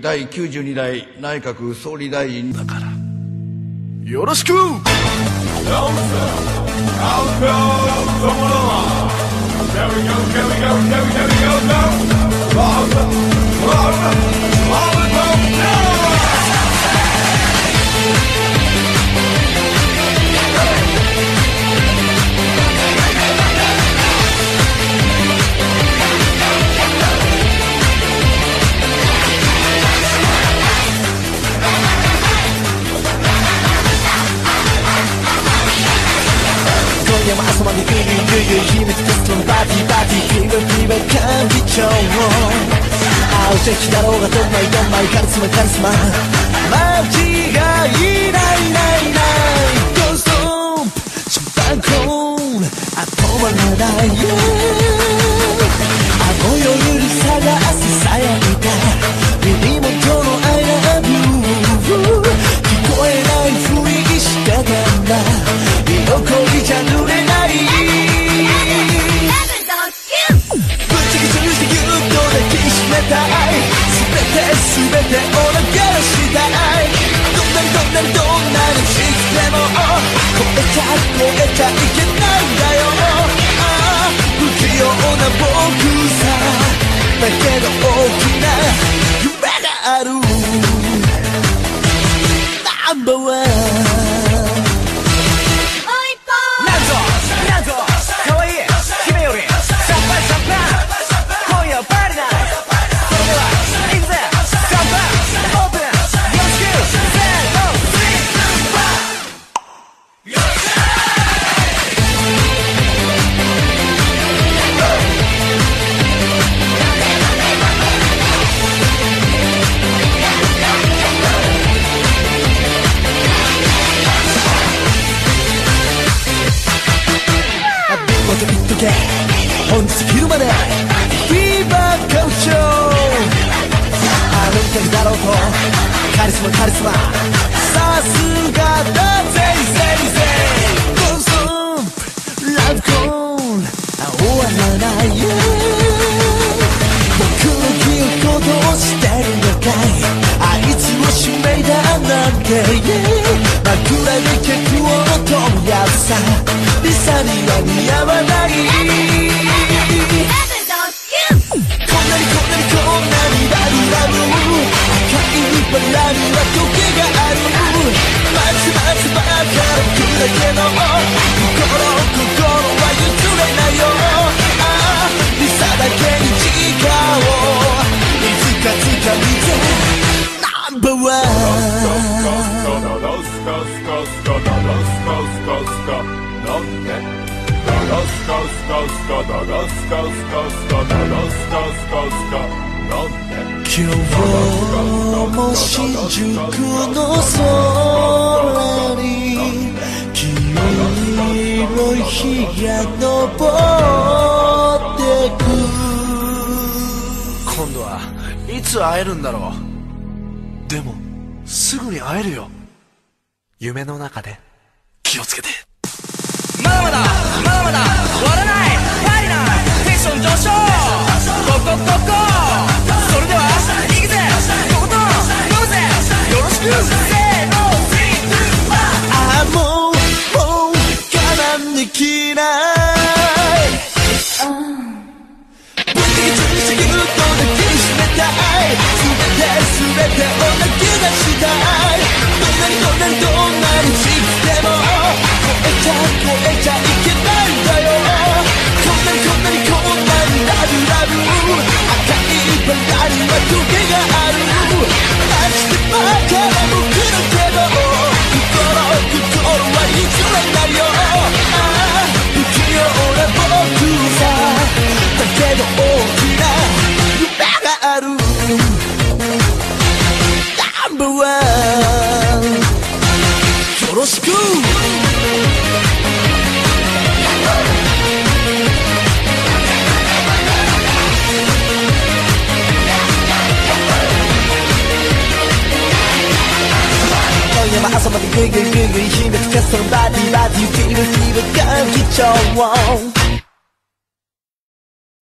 第92代内閣総理大臣だから。よろしく！でグイグイグイグイ秘密テストのパーティーパーティーフィーバーフィーバー幹事長青じゃきだろうがどんまいどんまいカリスマカリスマ間違いないないないゴーストンプシャンパンコーン止まらない yeah あの夜に探すさやみた耳元の I love you 聞こえないふりしてたんだ居残りじゃ濡れないたい。全て全てを流したい。どんなにどんなにどんなにしくても超えちゃ超えちゃいけないんだよ。ああ不器用な僕さ。だけどまで。フィーバーカルチャーアメリカだろうと。カリスマカリスマ。さすがだぜぜぜ。コンソンラブコーン終わらない。よ僕の記憶をどうしてるのかい。あいつを指名だなんて、yeah 枕に客を求めやすさ。リサには似合わない。こんなにラブラブ赤いバラにはトゲがある待つ待つばかり来るだけの心心は譲れないよああリサだけに時間をいつか掴みてナンバーワンスカスカスカスカスカスカスカ今日も新宿の空に黄色い日が昇ってく今度はいつ会えるんだろう。でもすぐに会えるよ。夢の中で気をつけて。まだまだまだまだ。できない。ぶつけつしぎゅっと抱きしめたい。全て全てを泣き出したい。どんなにどんなにどんなにちっても超えちゃ超えちゃいけないよろしく今夜も朝までグイグイグイグイ秘密テストのバデ